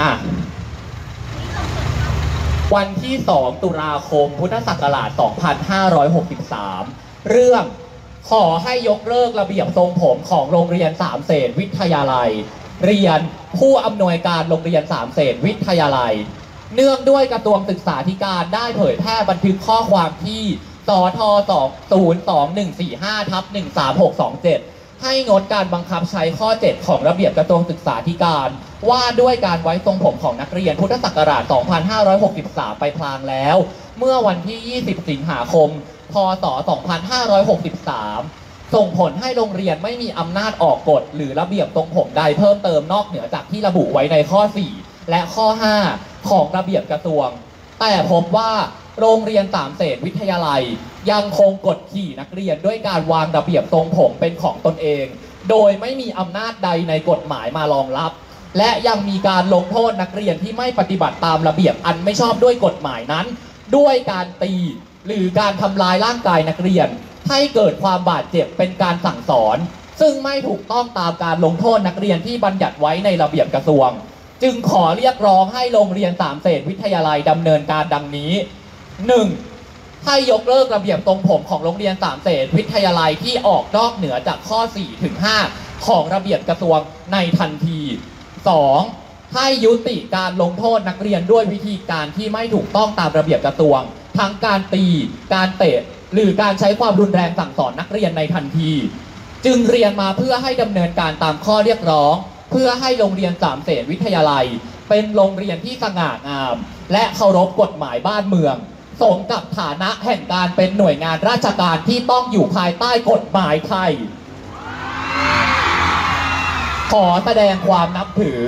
อะวันที่ 2 ตุลาคม พุทธศักราช 2563 เรื่องขอให้ยกเลิกระเบียบทรงผมของโรงเรียนสามเสนวิทยาลัย เรียนผู้อำนวยการโรงเรียนสามเสนวิทยาลัย เนื่องด้วยกระทรวงศึกษาธิการได้เผยแพร่บันทึกข้อความที่สท202145ทับ13627 ให้งดการบังคับใช้ข้อ 7 ของระเบียบกระทรวงศึกษาธิการ ว่าด้วยการไว้ทรงผมของนักเรียนพุทธศักราช 2563 ไปพลางแล้ว เมื่อวันที่ 20 สิงหาคม พศ 2563 ส่งผลให้โรงเรียนไม่มีอำนาจออกกฎ หรือระเบียบทรงผมใดเพิ่มเติมนอกเหนือจากที่ระบุไว้ในข้อ 4 และข้อ 5 ของระเบียบกระทรวง แต่พบว่า โรงเรียนสามเสนวิทยาลัย ยังคงกดขี่นักเรียนด้วยการวางระเบียบทรงผมเป็นของตนเอง โดยไม่มีอำนาจใดในกฎหมายมารองรับ และยังมีการลงโทษนักเรียนที่ไม่ปฏิบัติตามระเบียบอันไม่ชอบด้วยกฎหมายนั้น ด้วยการตีหรือการทำลายร่างกายนักเรียน ให้เกิดความบาดเจ็บเป็นการสั่งสอน ซึ่งไม่ถูกต้องตามการลงโทษนักเรียนที่บัญญัติไว้ในระเบียบกระทรวง จึงขอเรียกร้องให้โรงเรียนสามเสนวิทยาลัยดำเนินการดังนี้ 1. ให้ยกเลิกระเบียบตรงผมของโรงเรียนสามเสนวิทยาลัยที่ออกนอกเหนือจากข้อ 4 ถึง 5 ของระเบียบกระทรวงในทันที 2. ให้ยุติการลงโทษนักเรียนด้วยวิธีการที่ไม่ถูกต้องตามระเบียบกระทรวง ทั้งการตี การเตะ หรือการใช้ความรุนแรงสั่งสอนนักเรียนในทันที จึงเรียนมาเพื่อให้ดำเนินการตามข้อเรียกร้อง เพื่อให้โรงเรียนสามเสนวิทยาลัย เป็นโรงเรียนที่สง่างาม และเคารพกฎหมายบ้านเมือง สมกับฐานะแห่งการเป็นหน่วยงานราชการที่ต้องอยู่ภายใต้กฎหมายไทย ขอแสดงความนับถือ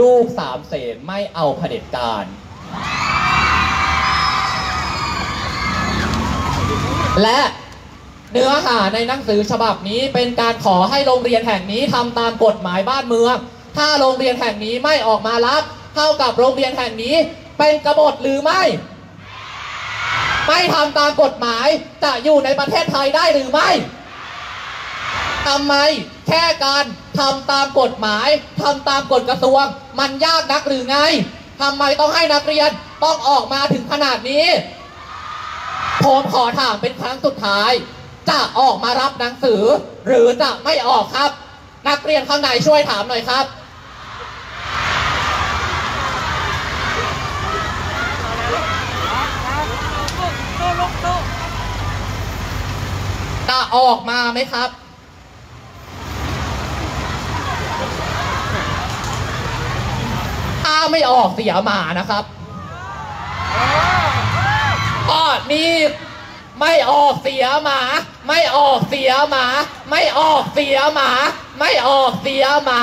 ลูกสามเสนไม่เอาเผด็จการและเนื้อหาในหนังสือฉบับนี้เป็นการขอให้โรงเรียนแห่งนี้ทำตามกฎหมายบ้านเมือง ถ้าโรงเรียนแห่งนี้ไม่ออกมารับ เท่ากับโรงเรียนแห่งนี้เป็นกบฏหรือไม่ ไม่ทำตามกฎหมาย จะอยู่ในประเทศไทยได้หรือไม่ทำไมแค่การทำตามกฎหมายทำตามกฎกระทรวง มันยากนักหรือไงทำไมต้องให้นักเรียนต้องออกมาถึงขนาดนี้ผมขอถามเป็นครั้งสุดท้าย จะออกมารับหนังสือ หรือจะไม่ออกครับ นักเรียนข้างในช่วยถามหน่อยครับ จะออกมาไหมครับ ถ้าไม่ออกเสียหมานะครับก็นี่ไม่ออกเสียหมา ไม่ออกเสียหมา ไม่ออกเสียหมา ไม่ออกเสียหมา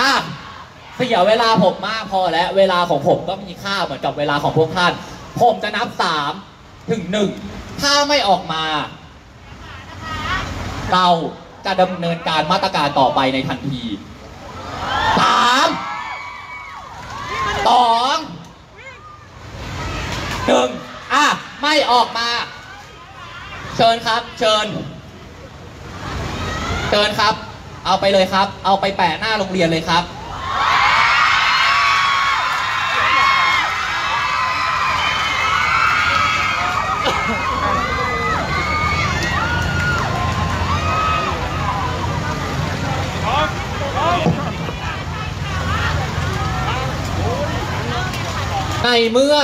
อะเสียเวลาผมมากพอแล้วเวลาของผมก็มีค่าเหมือนกับเวลาของพวกท่าน ผมจะนับสามถึงหนึ่งถ้าไม่ออกมา เราจะดำเนินการมาตรการต่อไปในทันทีสามสองหนึ่งอะ ไม่ออกมา เชิญครับ เชิญ เชิญครับ เอาไปเลยครับ เอาไปแปะหน้าโรงเรียนเลยครับ ในเมื่อ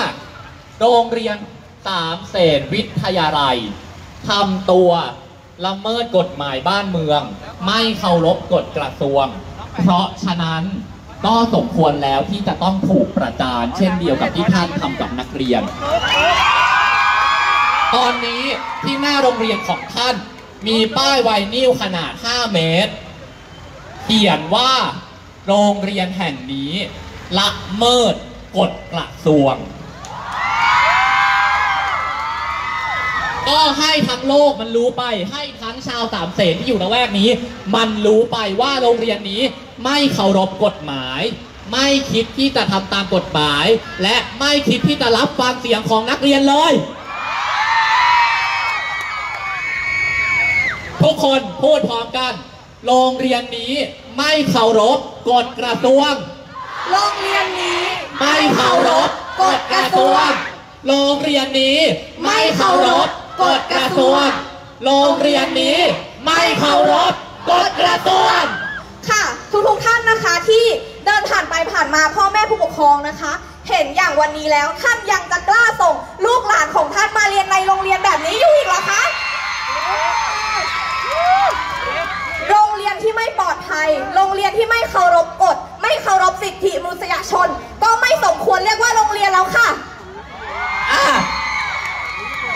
โรงเรียนสามเสนวิทยาลัยทำตัว ละเมิดกฎหมายบ้านเมือง ไม่เคารพกฎกระทรวง เพราะฉะนั้นก็สมควรแล้วที่จะต้องถูกประจานเช่นเดียวกับที่ท่านทำกับนักเรียน ตอนนี้ที่หน้าโรงเรียนของท่าน มีป้ายไวนิลขนาด 5 เมตร เขียนว่าโรงเรียนแห่งนี้ ละเมิดกฎกระทรวง ก็ให้ทั้งโลกมันรู้ไป ให้ทั้งชาวสามเสนที่อยู่ละแวกนี้ มันรู้ไปว่าโรงเรียนนี้ไม่เคารพกฎหมาย ไม่คิดที่จะทำตามกฎหมาย และไม่คิดที่จะรับฟังเสียงของนักเรียนเลยทุกคนพูดพร้อมกัน โรงเรียนนี้ไม่เคารพกฎกระทรวง โรงเรียนนี้ไม่เคารพกฎกระทรวง โรงเรียนนี้ไม่เคารพ กฎกระทรวง โรงเรียนนี้ไม่เคารพกฎกระทรวง ค่ะ ทุกๆท่านนะคะที่เดินผ่านไปผ่านมาพ่อแม่ผู้ปกครองนะคะ เห็นอย่างวันนี้แล้วท่านยังจะกล้าส่งลูกหลานของท่านมาเรียนในโรงเรียนแบบนี้อยู่อีกเหรอคะ โรงเรียนที่ไม่ปลอดภัย โรงเรียนที่ไม่เคารพกฎไม่เคารพสิทธิมนุษยชน ก็ไม่สมควรเรียกว่าโรงเรียนแล้วค่ะ อะ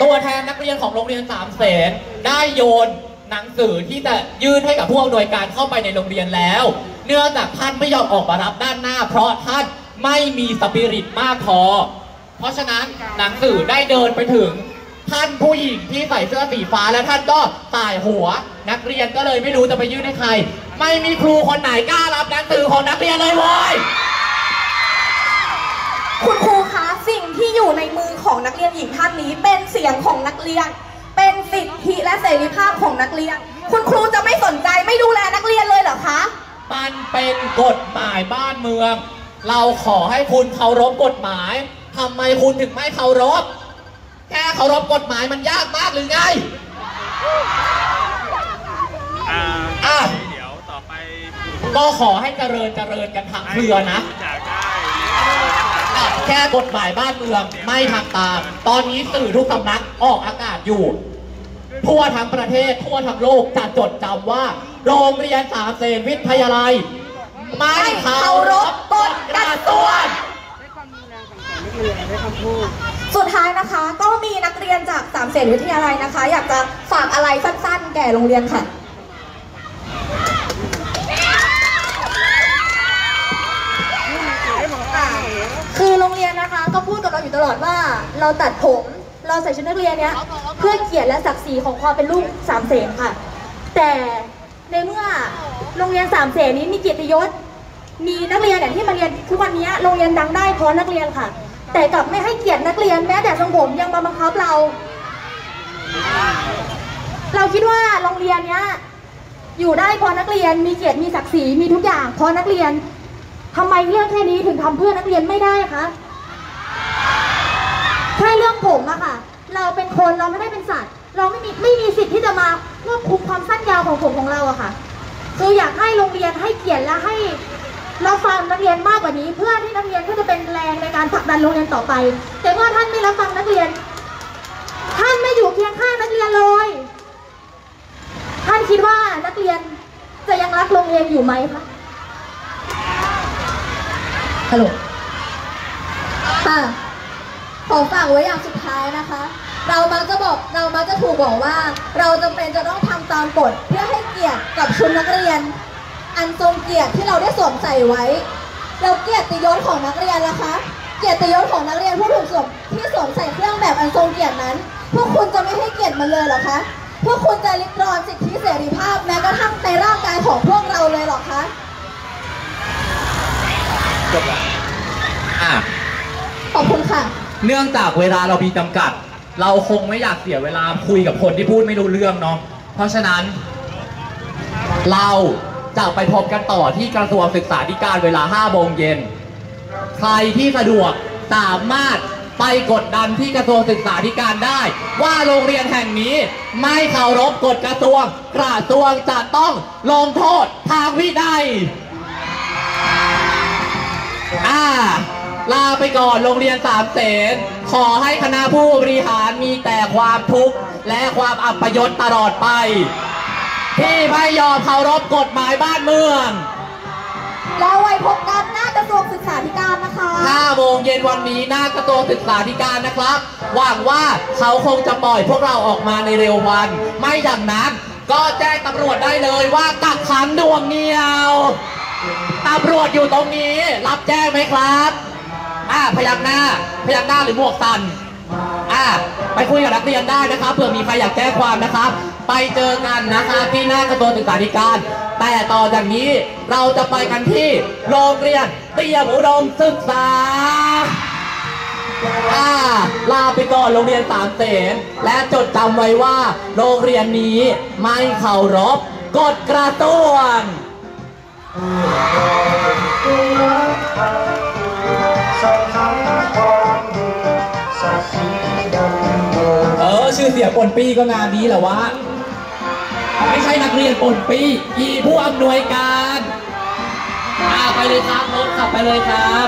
ตัวแทนนักเรียนของโรงเรียนสามเสนได้โยนหนังสือที่จะยื่นให้กับผู้อำนวยการเข้าไปในโรงเรียนแล้ว เนื่องจากท่านไม่ยอมออกมารับด้านหน้า เพราะท่านไม่มีสปิริตมากพอ เพราะฉะนั้นหนังสือได้เดินไปถึง ท่านผู้หญิงที่ใส่เสื้อสีฟ้าและท่านก็สายหัว นักเรียนก็เลยไม่รู้จะไปยื่นให้ใคร ไม่มีครูคนไหนกล้ารับหนังสือของนักเรียนเลยเว้ยคุณครู สิ่งที่อยู่ในมือของนักเรียนหญิงท่านนี้ เป็นเสียงของนักเรียน เป็นสิทธิและเสรีภาพของนักเรียน คุณครูจะไม่สนใจไม่ดูแลนักเรียนเลยเหรอคะ มันเป็นกฎหมายบ้านเมือง เราขอให้คุณเคารพกฎหมายทำไมคุณถึงไม่เคารพ แค่เคารพกฎหมายมันยากมากหรือไงอ่าอะเดี๋ยวต่อไปก็ขอให้เจริญเจริญกันทั้งเครือนะ จากได้แค่กฎหมายบ้านเมืองไม่ทำตาม ตอนนี้สื่อทุกสำนักออกอากาศอยู่ ทั่วทั้งประเทศทั่วทั้งโลกจะจดจำว่า โรงเรียนสามเสนวิทยาลัย ไม่เคารพกฎกระทรวงสุดท้ายนะคะ ก็มีนักเรียนจากสามเสนวิทยาลัยนะคะ อยากจะฝากอะไรสั้นๆ แก่โรงเรียนค่ะ คือโรงเรียนนะคะก็พูดกับ เราอยู่ตลอดว่าเราตัดผม เราใส่ชุดนักเรียนเนี้ยเพื่อเกียรติและศักดิ์ศรีของความเป็นลูกสามเสนค่ะ แต่ในเมื่อโรงเรียนสามเสนนี้มีเกียรติยศ มีนักเรียนเนี่ยที่มาเรียนทุกวันนี้โรงเรียนดังได้เพราะนักเรียนค่ะ แต่กลับไม่ให้เกียรตินักเรียนแม้แต่ทรงผมยังมาบังคับเรา เราคิดว่าโรงเรียนเนี้ยอยู่ได้เพราะนักเรียนมีเกียรติมีศักดิ์ศรีมีทุกอย่างเพราะนักเรียนทำไมเรื่องแค่นี้ถึงทำเพื่อนักเรียนไม่ได้คะ แค่เรื่องผมอะค่ะ เราเป็นคนเราไม่ได้เป็นสัตว์ เราไม่มีไม่มีสิทธิ์ที่จะมาควบคุมความสั้นยาวของผมของเราอะค่ะ คืออยากให้โรงเรียนให้เกียรติและให้เราฟังนักเรียนมากกว่านี้ เพื่อที่นักเรียนก็จะเป็นแรงในการผลักดันโรงเรียนต่อไป แต่เมื่อท่านไม่รับฟังนักเรียน ท่านไม่อยู่เคียงข้างนักเรียนเลย ท่านคิดว่านักเรียนจะยังรักโรงเรียนอยู่ไหมคะฮัลโหลค่ะ ขอฝากไว้อย่างสุดท้ายนะคะ เรามักจะบอกเรามักจะถูกบอกว่า เราจำเป็นจะต้องทำตามกฎเพื่อให้เกียรติกับชุดนักเรียน อันทรงเกียรติที่เราได้สวมใส่ไว้เราเกียรติยศของนักเรียนนะคะ เกียรติยศของนักเรียนผู้ถูกสวมที่สวมใส่เครื่องแบบอันทรงเกียรตินั้น พวกคุณจะไม่ให้เกียรติมันเลยเหรอคะพวกคุณจะริดรอนสิทธิเสรีภาพแม้กระทั่งในร่างกายของพวกเราเลยเหรอคะอะขอบคุณค่ะ เนื่องจากเวลาเรามีจำกัด เราคงไม่อยากเสียเวลาคุยกับคนที่พูดไม่รู้เรื่องเนาะเพราะฉะนั้น เราจะไปพบกันต่อที่กระทรวงศึกษาธิการเวลา5โมงเย็น ใครที่สะดวกสามารถไปกดดันที่กระทรวงศึกษาธิการได้ ว่าโรงเรียนแห่งนี้ไม่เคารพกฎกระทรวง กระทรวงจะต้องลงโทษทางวินัยอ่า ลาไปก่อนโรงเรียนสามเสนขอให้คณะผู้บริหารมีแต่ความทุกข์และความอับยศตลอดไป ที่ไม่ยอมเคารพกฎหมายบ้านเมือง แล้วไว้พบกันหน้ากระทรวงศึกษาธิการนะคะ5โมงเย็นวันนี้หน้ากระทรวงศึกษาธิการนะครับ หวังว่าเขาคงจะปล่อยพวกเราออกมาในเร็ววัน ไม่อย่างนั้นก็แจ้งตำรวจได้เลยว่ากักขังดวงเหนียวตำรวจอยู่ตรงนี้ รับแจ้งไหมครับ อ่าพยักหน้า พยักหน้าหรือหมวกสันอ่าไปคุยกับนักเรียนได้นะครับเผื่อมีใครอยากแจ้งความนะครับ ไปเจอกันนะครับที่หน้ากระทรวงศึกษาธิการ แต่ต่อจากนี้เราจะไปกันที่โรงเรียนเตรียมอุดมศึกษาอ่าลาไปก่อนโรงเรียนสามเสนและจดจำไว้ว่า โรงเรียนนี้ไม่เคารพกฎกระทรวง เออชื่อเสียปนปี้ก็งานนี้แหละวะ ไม่ใช่นักเรียนปนปี้อีผู้อำนวยการอาไปเลยครับรถขับไปเลยครับ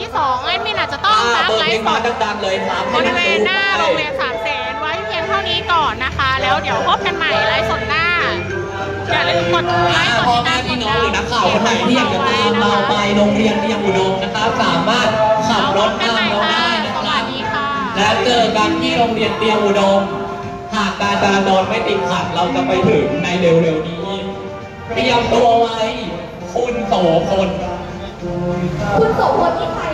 ที่สองแอดมินอาจจะต้องอ่าพักไลฟ์สมาดดังๆเลยครับบริเวณหน้าโรงเรียนสามเสนไว้เพียงเท่านี้ก่อนนะคะ แล้วเดี๋ยวพบกันใหม่ไลฟ์สดหน้าอย่าลืมกดไลค์กดพ่อติดแม่ตามพี่น้องหรือนักข่าวคนไหนที่อยากจะตามเราไปโรงเรียนเตรียมอุดมนะครับสามารถขับรถตามเราได้นะควัรัสบดีค่ะและเจอกันที่โรงเรียนเตรียมอุดม หากการจราจรไม่ติดขัดเราจะไปถึงในเร็วๆนี้เตรียมตัวไว้ คุณโสพลคุณโสพลนี่ใคร